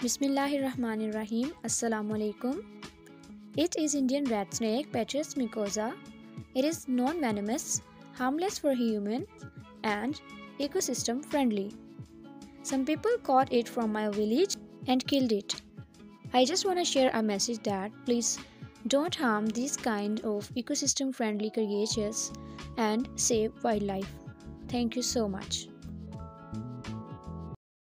Bismillahirrahmanirrahim. Assalamu alaikum. It is Indian rat snake Ptyas mucosa. It is non-venomous, harmless for human, and ecosystem friendly. Some people caught it from my village and killed it. I just want to share a message that please don't harm these kind of ecosystem friendly creatures and save wildlife. Thank you so much.